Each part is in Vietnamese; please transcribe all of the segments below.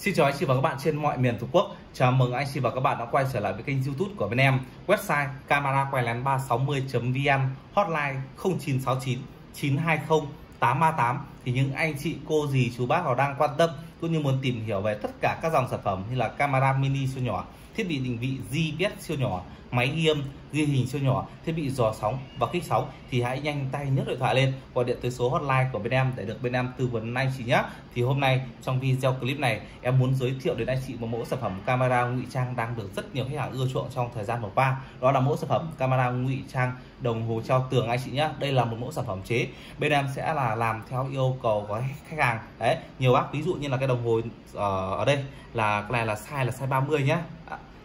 Xin chào anh chị và các bạn trên mọi miền Tổ quốc. Chào mừng anh chị và các bạn đã quay trở lại với kênh YouTube của bên em. Website camera quay lén 360.vn, hotline 0969 920 838 thì những anh chị cô dì chú bác nào đang quan tâm cũng như muốn tìm hiểu về tất cả các dòng sản phẩm như là camera mini siêu nhỏ, thiết bị định vị GPS siêu nhỏ, máy ghi âm, ghi hình siêu nhỏ, thiết bị dò sóng và kích sóng thì hãy nhanh tay nhấc điện thoại lên gọi điện tới số hotline của bên em để được bên em tư vấn anh chị nhé. Thì hôm nay trong video clip này em muốn giới thiệu đến anh chị một mẫu sản phẩm camera ngụy trang đang được rất nhiều khách hàng ưa chuộng trong thời gian vừa qua. Đó là mẫu sản phẩm camera ngụy trang đồng hồ treo tường anh chị nhé. Đây là một mẫu sản phẩm chế. Bên em sẽ là làm theo yêu cầu của khách hàng. Đấy, nhiều bác ví dụ như là cái đồng hồ ờ, ở, đây là cái này là size là size 30 nhé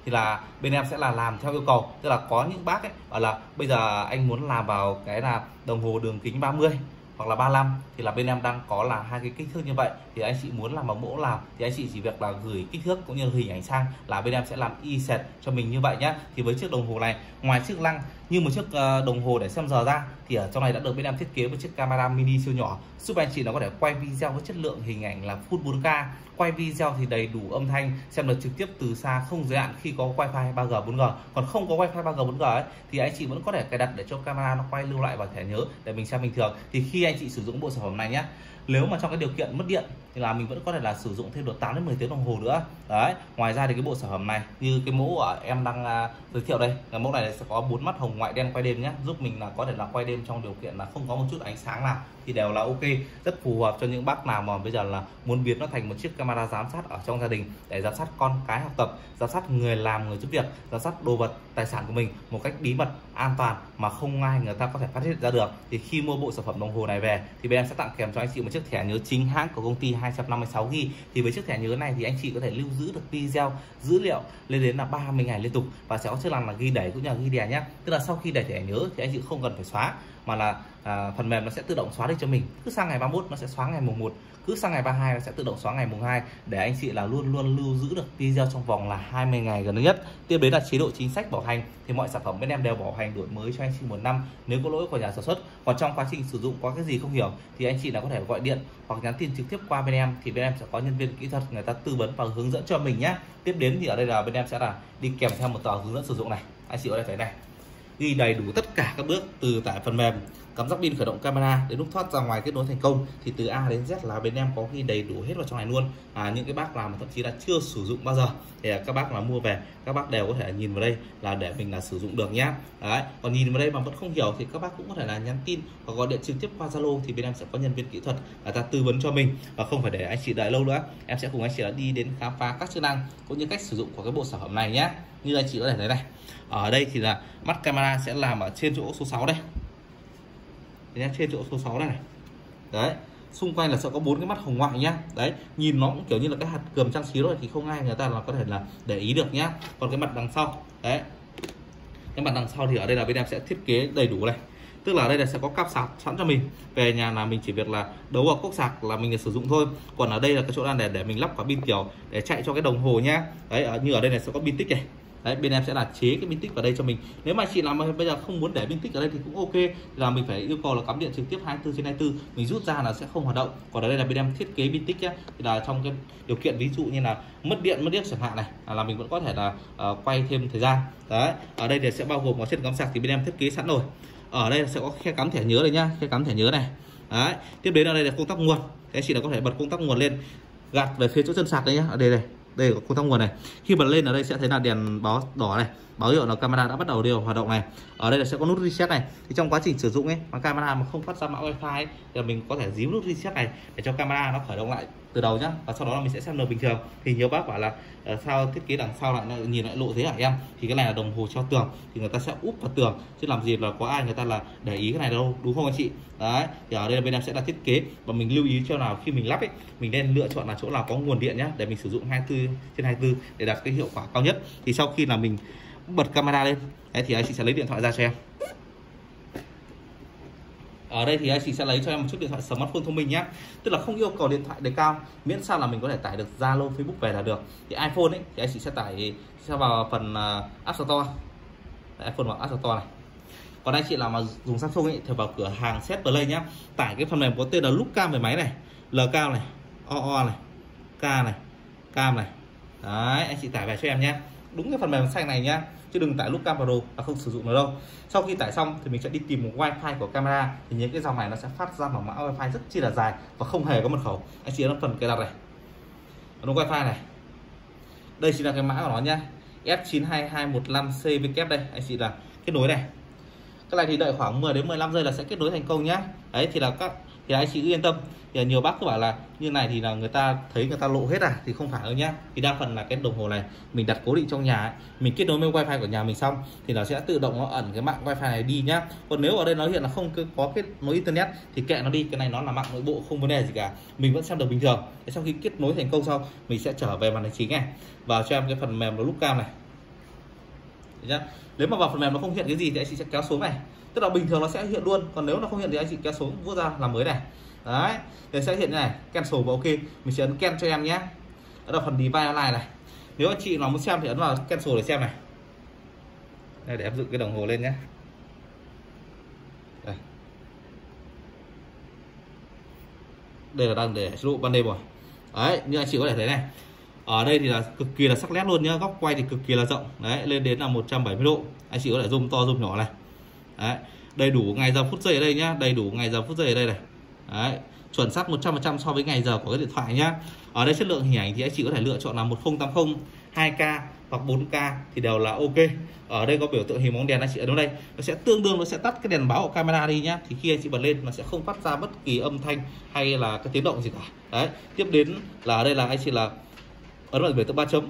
thì là bên em sẽ là làm theo yêu cầu. Tức là có những bác ấy bảo là bây giờ anh muốn làm vào cái là đồng hồ đường kính 30 hoặc là 35 thì là bên em đang có là hai cái kích thước như vậy. Thì anh chị muốn làm bằng mẫu nào thì anh chị chỉ việc là gửi kích thước cũng như hình ảnh sang là bên em sẽ làm y sệt cho mình như vậy nhá. Thì với chiếc đồng hồ này, ngoài chiếc lăng như một chiếc ờ, đồng hồ để xem giờ ra thì ở trong này đã được bên em thiết kế một chiếc camera mini siêu nhỏ. Giúp anh chị nó có thể quay video với chất lượng hình ảnh là full 4K quay video thì đầy đủ âm thanh xem được trực tiếp từ xa không giới hạn khi có wifi 3G 4G còn không có wifi 3G 4G ấy, thì anh chị vẫn có thể cài đặt để cho camera nó quay lưu lại vào thẻ nhớ để mình xem bình thường. Thì khi anh chị sử dụng bộ sản phẩm này nhé nếu mà trong cái điều kiện mất điện thì là mình vẫn có thể là sử dụng thêm được 8 đến 10 tiếng đồng hồ nữa. Đấy ngoài ra thì cái bộ sản phẩm này như cái mẫu ở em đang uh, giới thiệu đây là mẫu này sẽ có bốn mắt hồng ngoại đen quay đêm nhé giúp mình là có thể là quay đêm trong điều kiện là không có một chút ánh sáng nào thì đều là ok rất phù hợp cho những bác nào mà bây giờ là muốn biến nó thành một chiếc camera giám sát ở trong gia đình để giám sát con cái học tập giám sát người làm người giúp việc giám sát đồ vật tài sản của mình một cách bí mật an toàn mà không ai người ta có thể phát hiện ra được. Thì khi mua bộ sản phẩm đồng hồ này về thì bên em sẽ tặng kèm cho anh chị một chiếc thẻ nhớ chính hãng của công ty 256 GB thì với chiếc thẻ nhớ này thì anh chị có thể lưu giữ được video, dữ liệu lên đến là 30 ngày liên tục. Và sẽ có chức năng là ghi đẩy cũng như là ghi đè nhé tức là sau khi đẩy thẻ nhớ thì anh chị không cần phải xóa mà là à, phần mềm nó sẽ tự động xóa đi cho mình. Cứ sang ngày 31 nó sẽ xóa ngày mùng 1 cứ sang ngày 32 nó sẽ tự động xóa ngày mùng 2 để anh chị là luôn luôn lưu giữ được video trong vòng là 20 ngày gần nhất. Tiếp đến là chế độ chính sách bảo hành. Thì mọi sản phẩm bên em đều bảo hành đổi mới cho anh chị một năm nếu có lỗi của nhà sản xuất. Còn trong quá trình sử dụng có cái gì không hiểu thì anh chị là có thể gọi điện hoặc nhắn tin trực tiếp qua bên em. Thì bên em sẽ có nhân viên kỹ thuật người ta tư vấn và hướng dẫn cho mình nhé tiếp đến thì ở đây là bên em sẽ là đi kèm theo một tờ hướng dẫn sử dụng này. Anh chị có thể thấy này ghi đầy đủ tất cả các bước từ tại phần mềm cắm giắc pin khởi động camera đến lúc thoát ra ngoài kết nối thành công thì từ A đến Z là bên em có ghi đầy đủ hết vào trong này luôn. À, những cái bác nào mà thậm chí là chưa sử dụng bao giờ. Thì à, các bác là mua về các bác đều có thể nhìn vào đây là để mình là sử dụng được nhá. Đấy còn nhìn vào đây mà vẫn không hiểu thì các bác cũng có thể là nhắn tin hoặc gọi điện trực tiếp qua Zalo thì bên em sẽ có nhân viên kỹ thuật là ta tư vấn cho mình. Và không phải để anh chị đợi lâu nữa em sẽ cùng anh chị là đi đến khám phá các chức năng cũng như cách sử dụng của cái bộ sản phẩm này nhé như anh chị có thể thấy này ở đây thì là mắt camera sẽ làm ở trên chỗ số 6 đây nhá trên chỗ số 6 này, này. Đấy xung quanh là sẽ có bốn cái mắt hồng ngoại nhá. Đấy nhìn nó cũng kiểu như là cái hạt cườm trang trí rồi thì không ai người ta là có thể là để ý được nhá. Còn cái mặt đằng sau đấy. Cái mặt đằng sau thì ở đây là bên em sẽ thiết kế đầy đủ này. Tức là ở đây là sẽ có cáp sạc sẵn cho mình. Về nhà là mình chỉ việc là đấu vào cốc sạc là mình sử dụng thôi. Còn ở đây là cái chỗ đang để để mình lắp quả pin kiểu để chạy cho cái đồng hồ nhá. Đấy như ở đây này sẽ có pin tích này đấy bên em sẽ là chế cái pin tích vào đây cho mình. Nếu mà chị làm bây giờ không muốn để pin tích ở đây thì cũng ok. Là mình phải yêu cầu là cắm điện trực tiếp 24 trên 24 mình rút ra là sẽ không hoạt động. Còn ở đây là bên em thiết kế pin tích nhá. Thì là trong cái điều kiện ví dụ như là mất điện mất điện chẳng hạn này là mình vẫn có thể là uh, quay thêm thời gian. Đấy ở đây thì sẽ bao gồm có chân cắm sạc thì bên em thiết kế sẵn rồi. Ở đây sẽ có khe cắm thẻ nhớ đây nhá khe cắm thẻ nhớ này. Đấy tiếp đến ở đây là công tắc nguồn. Thế chị là có thể bật công tắc nguồn lên gạt về phía chỗ chân sạc đây nhá. Ở đây này đây có công tắc nguồn này. Khi bật lên ở đây sẽ thấy là đèn báo đỏ này báo hiệu là camera đã bắt đầu điều hoạt động này. Ở đây là sẽ có nút reset này. Thì trong quá trình sử dụng ấy mà camera mà không phát ra mã wifi ấy, thì mình có thể díu nút reset này để cho camera nó khởi động lại từ đầu nhá và sau đó là mình sẽ xem được bình thường. Thì nhiều bác bảo là uh, sao thiết kế đằng sau lại nhìn lại lộ thế hả em? Thì cái này là đồng hồ cho tường thì người ta sẽ úp vào tường chứ làm gì là có ai người ta là để ý cái này đâu đúng không anh chị? Đấy thì ở đây là bên em sẽ là thiết kế và mình lưu ý cho nào khi mình lắp ấy mình nên lựa chọn là chỗ nào có nguồn điện nhá để mình sử dụng 24 trên 24 để đạt cái hiệu quả cao nhất. Thì sau khi là mình bật camera lên đấy thì anh chị sẽ lấy điện thoại ra cho em ở đây thì anh chị sẽ lấy cho em một chiếc điện thoại smartphone thông minh nhé. Tức là không yêu cầu điện thoại đề cao miễn sao là mình có thể tải được Zalo Facebook về là được. Thì iPhone ấy thì anh chị sẽ tải sẽ vào phần uh, App Store. Đấy, iPhone vào App Store này. Còn anh chị nào mà dùng Samsung ấy thì vào cửa hàng Set Play nhá tải cái phần mềm có tên là lúc cam về máy này L cao này OO này K này cam này. Đấy anh chị tải về cho em nhé đúng cái phần mềm xanh này nhá, chứ đừng tải lúc camera và không sử dụng nó đâu. Sau khi tải xong thì mình sẽ đi tìm một wifi của camera, thì những cái dòng này nó sẽ phát ra một mã wifi rất chi là dài và không hề có mật khẩu. Anh chị nó phần cài đặt này. Nó wifi này. Đây chính là cái mã của nó nhá. F92215CW đây, anh chị là kết nối này. Cái này thì đợi khoảng 10 đến 15 giây là sẽ kết nối thành công nhá. Đấy, thì là các thì anh chị cứ yên tâm. Thì nhiều bác cứ bảo là như này thì là người ta thấy người ta lộ hết à thì không phải đâu nhá. Thì đa phần là cái đồng hồ này mình đặt cố định trong nhà ấy, mình kết nối với wifi của nhà mình xong thì nó sẽ tự động nó ẩn cái mạng wifi này đi nhá. Còn nếu ở đây nó hiện là không có kết nối internet thì kệ nó đi cái này nó là mạng nội bộ không vấn đề gì cả. Mình vẫn xem được bình thường. Để sau khi kết nối thành công xong mình sẽ trở về màn hình chính này vào cho em cái phần mềm nó lúc cam này. Nhá nếu mà vào phần mềm nó không hiện cái gì thì anh chị sẽ kéo xuống này tức là bình thường nó sẽ hiện luôn, còn nếu nó không hiện thì anh chị kéo xuống vuốt ra làm mới này. Đấy thì sẽ hiện như này cancel và ok, mình sẽ ấn cancel cho em nhé. Đó là phần device online này. Nếu anh chị nào muốn xem thì ấn vào cancel để xem này. Đây, để em dựng cái đồng hồ lên nhé. Đây. Đây là đang để chế độ ban đêm rồi. Đấy, như anh chị có thể thấy này. Ở đây thì là cực kỳ là sắc nét luôn nhá, góc quay thì cực kỳ là rộng. Đấy, lên đến là 170 độ. Anh chị có thể zoom to, zoom nhỏ này đấy, đầy đủ ngày giờ phút giây ở đây nhá, đầy đủ ngày giờ phút giây ở đây này. Đấy, chuẩn xác 100% so với ngày giờ của cái điện thoại nhá. Ở đây chất lượng hình ảnh thì anh chị có thể lựa chọn là 1080 2K hoặc 4K thì đều là ok. Ở đây có biểu tượng hình bóng đèn anh chị ở đâu đây? Nó sẽ tương đương, nó sẽ tắt cái đèn báo của camera đi nhá. Thì khi anh chị bật lên, nó sẽ không phát ra bất kỳ âm thanh hay là cái tiếng động gì cả. Đấy, tiếp đến là ở đây là anh chị là ấn vào biểu tượng ba chấm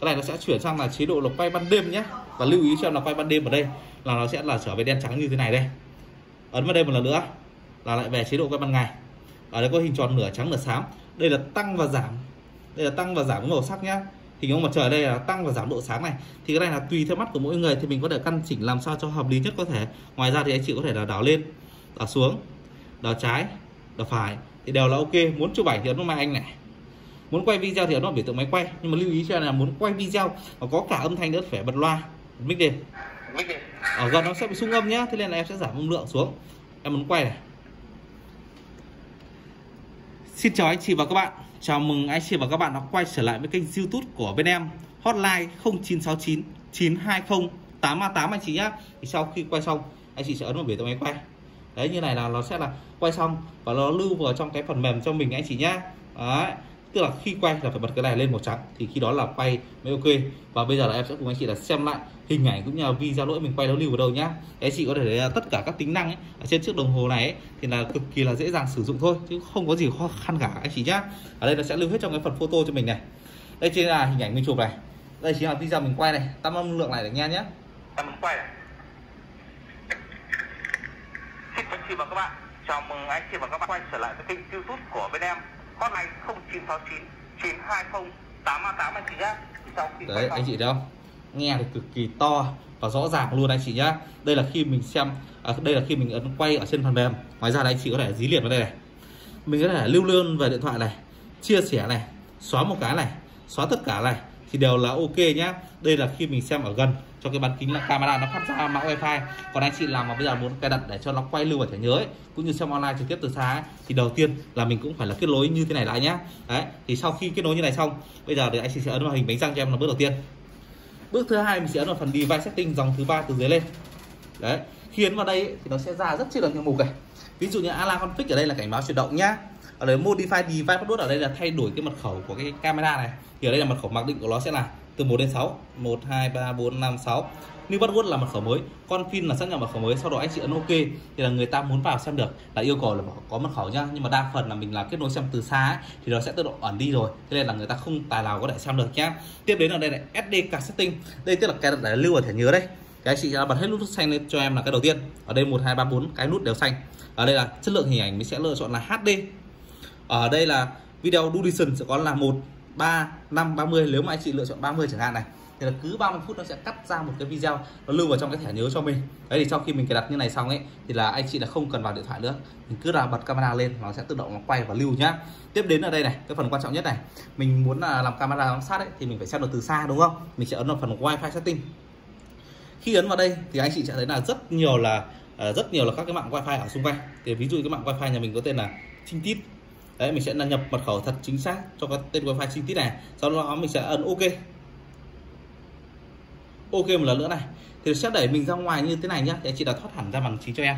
cái này nó sẽ chuyển sang là chế độ là quay ban đêm nhé. Và lưu ý cho em là quay ban đêm ở đây là nó sẽ là trở về đen trắng như thế này đây. Ấn vào đây một lần nữa là lại về chế độ quay ban ngày. Ở đây có hình tròn nửa trắng nửa xám. Đây là tăng và giảm. Đây là tăng và giảm với màu sắc nhá. Hình ông mặt trời đây là tăng và giảm độ sáng này. Thì cái này là tùy theo mắt của mỗi người thì mình có thể căn chỉnh làm sao cho hợp lý nhất có thể. Ngoài ra thì anh chị có thể là đảo lên, đảo xuống, đảo trái, đảo phải thì đều là ok. Muốn chụp ảnh thì ấn vào máy anh này muốn quay video thì ấn vào biểu tượng máy quay. Nhưng mà lưu ý cho là muốn quay video và có cả âm thanh nữa phải bật loa mic lên ở gần nó sẽ bị sung âm nhá. Thế nên là em sẽ giảm âm lượng xuống. Em muốn quay này. Xin chào anh chị và các bạn. Chào mừng anh chị và các bạn đã quay trở lại với kênh youtube của bên em. Hotline 0969 920 838 anh chị nhé thì Sau khi quay xong anh chị sẽ ấn vào biểu tượng máy quay. Đấy như này là nó sẽ là quay xong Và nó lưu vào trong cái phần mềm cho mình anh chị nhé Đấy tức là khi quay là phải bật cái này lên màu trắng thì khi đó là quay mới ok. Và bây giờ là em sẽ cùng anh chị là xem lại hình ảnh cũng như là video lỗi mình quay nó lưu vào đâu nhá. Anh chị có thể thấy là tất cả các tính năng ấy, ở trên chiếc đồng hồ này ấy, thì là cực kỳ là dễ dàng sử dụng thôi chứ không có gì khó khăn cả anh chị nhá. Ở đây nó sẽ lưu hết trong cái phần photo cho mình này. Đây chính là hình ảnh mình chụp này. Đây chính là video mình quay này. Tăng âm lượng này để nghe nhé tăng quay này. Xin anh chị và các bạn. Chào mừng anh chị và các bạn quay trở lại với kênh youtube của bên em hotline 0969 920 838 anh chị nhá. Đấy anh chị thấy không? Nghe thì cực kỳ to và rõ ràng luôn anh chị nhá. Đây là khi mình xem à, đây là khi mình ấn quay ở trên phần mềm. Ngoài ra là anh chị có thể dí liền vào đây này. Mình có thể lưu lươn về điện thoại này, chia sẻ này, xóa một cái này, xóa tất cả này thì đều là ok nhá. Đây là khi mình xem ở gần cho cái bán kính là camera nó phát ra mã wifi. Còn anh chị làm mà bây giờ muốn cài đặt để cho nó quay lưu vào thẻ nhớ ấy, cũng như xem online trực tiếp từ xa ấy, thì đầu tiên là mình cũng phải là kết nối như thế này lại nhá. Đấy thì sau khi kết nối như này xong bây giờ thì anh chị sẽ ấn vào hình bánh răng cho em là bước đầu tiên. Bước thứ hai mình sẽ ấn vào phần device setting dòng thứ ba từ dưới lên. Đấy khi ấn vào đây ấy, thì nó sẽ ra rất chi là nhiều mục này. Ví dụ như alarm config ở đây là cảnh báo chuyển động nhá. Ở đây modify device password ở đây là thay đổi cái mật khẩu của cái camera này. Thì ở đây là mật khẩu mặc định của nó sẽ là từ 1 đến 6 1 2 3 4 5 6 new password là mật khẩu mới. Con pin là xác nhận mật khẩu mới sau đó anh chị ấn ok thì là người ta muốn vào xem được. Là yêu cầu là có mật khẩu nhá. Nhưng mà đa phần là mình là kết nối xem từ xa ấy, thì nó sẽ tự động ẩn đi rồi. Thế nên là người ta không tài nào có thể xem được nhá. Tiếp đến là đây là SD card setting. Đây tức là cái để lưu ở thẻ nhớ đây. Cái anh chị đã bật hết nút xanh lên cho em là cái đầu tiên. Ở đây 1 2 3 4 cái nút đều xanh. Ở đây là chất lượng hình ảnh mình sẽ lựa chọn là HD ở đây là video duration sẽ có là một. 3 5 30 nếu mà anh chị lựa chọn 30 chẳng hạn này, thì là cứ 30 phút nó sẽ cắt ra một cái video, nó lưu vào trong cái thẻ nhớ cho mình. Đấy, thì sau khi mình cài đặt như này xong ấy, thì là anh chị là không cần vào điện thoại nữa. Mình cứ là bật camera lên, nó sẽ tự động nó quay và lưu nhá. Tiếp đến ở đây này, cái phần quan trọng nhất này, mình muốn là làm camera giám sát ấy, thì mình phải xem được từ xa, đúng không? Mình sẽ ấn vào phần wifi setting. Khi ấn vào đây, thì anh chị sẽ thấy là rất nhiều là à, rất nhiều là các cái mạng wifi ở xung quanh. Thì ví dụ cái mạng wifi nhà mình có tên là Trinh Tít đấy mình sẽ nhập mật khẩu thật chính xác cho cái tên wifi chi tiết này. Sau đó mình sẽ ấn ok. Ok một lần nữa này. Thì sẽ đẩy mình ra ngoài như thế này nhá. Thì anh chị đã thoát hẳn ra bằng trí cho em.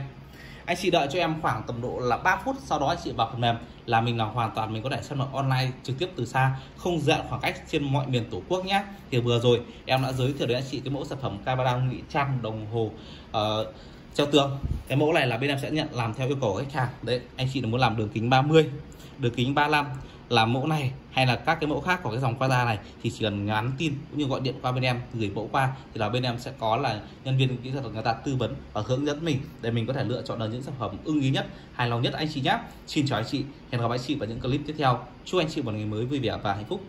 Anh chị đợi cho em khoảng tầm độ là 3 phút sau đó anh chị vào phần mềm là mình là hoàn toàn mình có thể xem được online trực tiếp từ xa không dạn khoảng cách trên mọi miền tổ quốc nhé thì vừa rồi em đã giới thiệu đến anh chị cái mẫu sản phẩm camera ngụy trang đồng hồ uh, treo tường, cái mẫu này là bên em sẽ nhận làm theo yêu cầu khách hàng. Đấy, anh chị muốn làm đường kính 30 đường kính 35 là mẫu này hay là các cái mẫu khác của cái dòng qua thì chỉ cần nhắn tin cũng như gọi điện qua bên em, gửi mẫu qua thì là bên em sẽ có là nhân viên kỹ thuật người ta tư vấn và hướng dẫn mình để mình có thể lựa chọn được những sản phẩm ưng ý nhất, hài lòng nhất anh chị nhé. Xin chào anh chị, hẹn gặp anh chị vào những clip tiếp theo. Chúc anh chị một ngày mới vui vẻ và hạnh phúc.